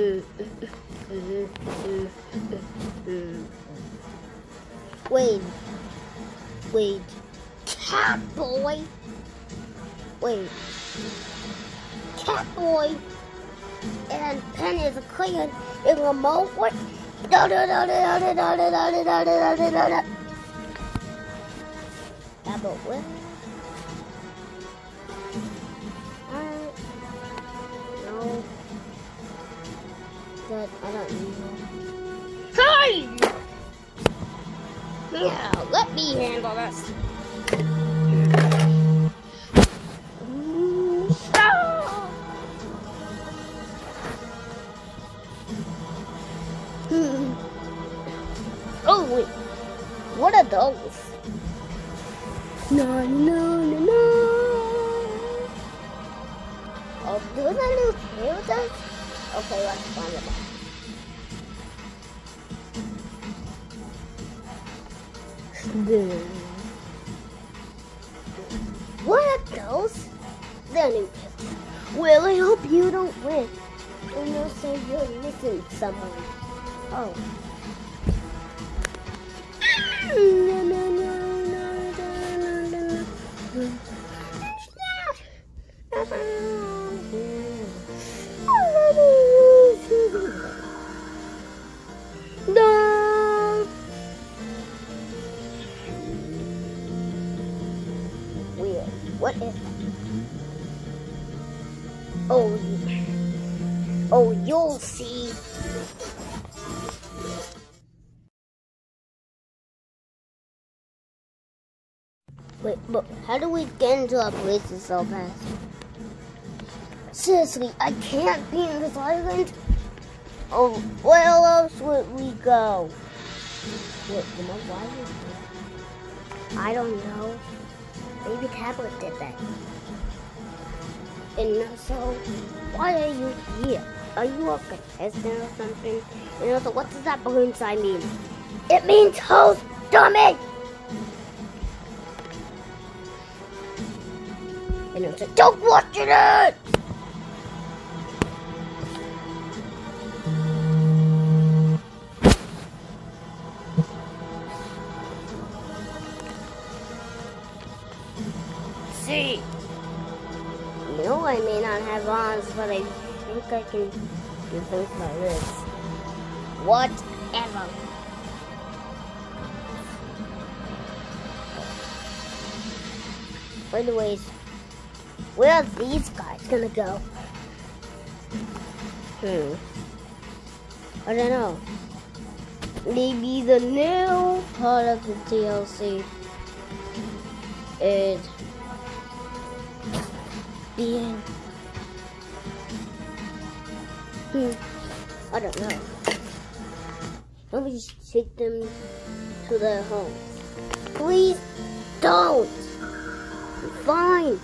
Wait. Wait. Cat boy. Wait. Cat boy. And Pen is a clean in remote what? Da da da da da da da da da da da da da da. Double That I don't need Hey! Yeah, let me handle this. Oh wait, what are those? No, no, no, no. Oh, do I little tail? Okay, let's find them out. What are those? They're new Well, I hope you don't win. And you'll say you're missing someone. Oh. No, no, no, no, no, no. No. Oh, you'll see. Wait, but how do we get into our places so fast? Seriously, I can't be in this island. Oh, where else would we go? Wait, you know why I don't know. Maybe Tablet did that. And so, why are you here? Are you a contestant or something? And also, what does that balloon sign mean? It means host, dummy! And also, don't watch it! See? Know I may not have arms, but I think I can things like this. Whatever. By the way, where are these guys gonna go? Hmm. I don't know. Maybe the new part of the DLC is being. Hmm. I don't know. Let me just take them to their home. Please don't. Fine.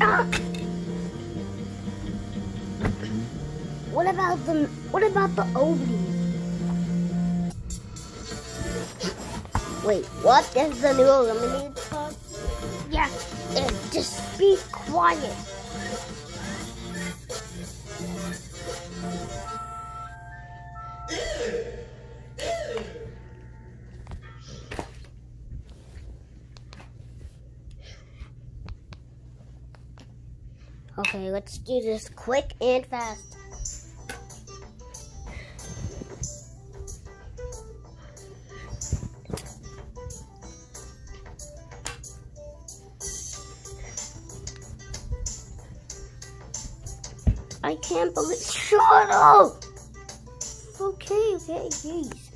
Ah. What about the what about the Obies? Wait, what? This the new eliminated part? Just be quiet. Okay, let's do this quick and fast. I can't believe. Shut up! Okay, okay, jeez.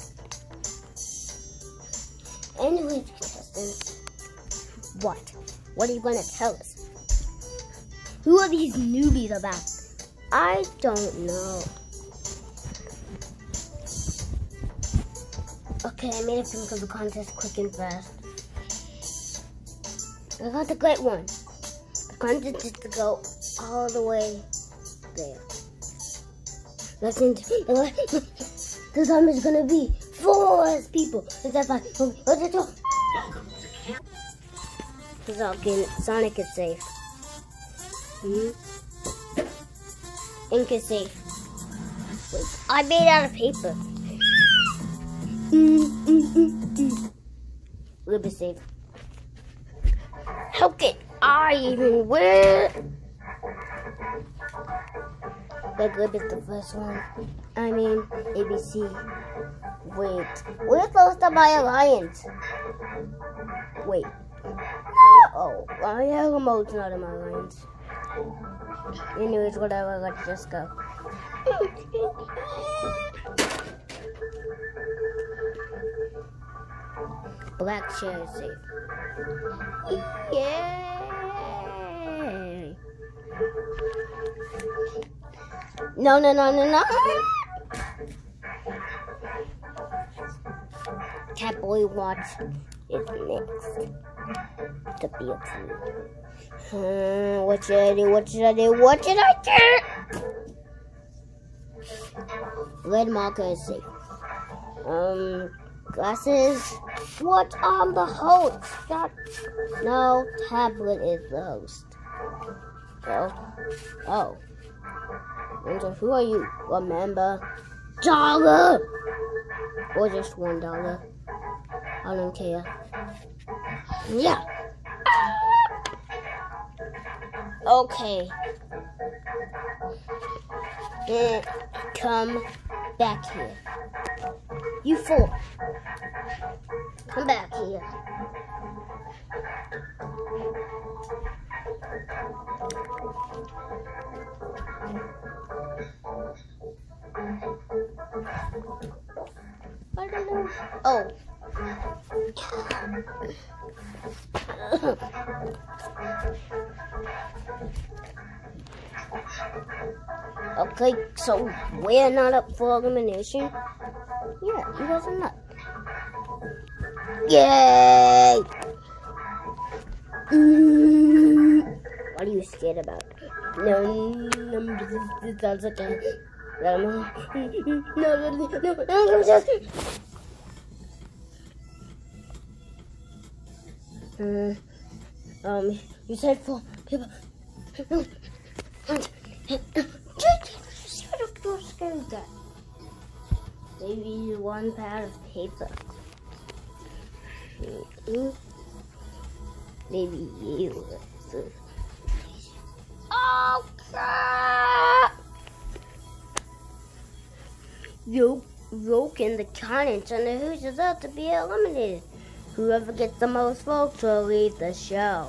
Anyways, contestants, what? What are you gonna tell us? Who are these newbies about? I don't know. Okay, I made a film of the contest quick and fast. I got the great one. The contest is to go all the way there. Listen, the time is gonna be four people instead of five. What's it Because I'll get Sonic is safe. Hmm? Ink is safe. Wait, I made out of paper. Mm, mm, mm, mm. Lib is safe. How can I even wear? The glib is the first one. I mean, ABC. Wait, where's most of my alliance? Wait. No! have a mode's not in my alliance. Anyways, whatever, let's just go. Black chair safe. Yay! No, no, no, no, no. Catboy Watch is next to be approved. Hmm, what should I do? What should I do? What should I do? Red marker is safe. Um, glasses. What on the host? That no tablet is the host. Oh, oh. Who are you? Remember, dollar or just one dollar? I don't care. Yeah. Okay. And come back here. You fool. Come back here. Oh. okay, so we're not up for elimination? Yeah, you guys are not. Yay! Mm. What are you scared about? No, no, this sounds like a. No, no, no, no, no, just. Uh, um, you said for people. Maybe one pad of paper. Maybe you. Oh, crap! You broken the continents and who's about to be eliminated. Whoever gets the most votes will leave the show.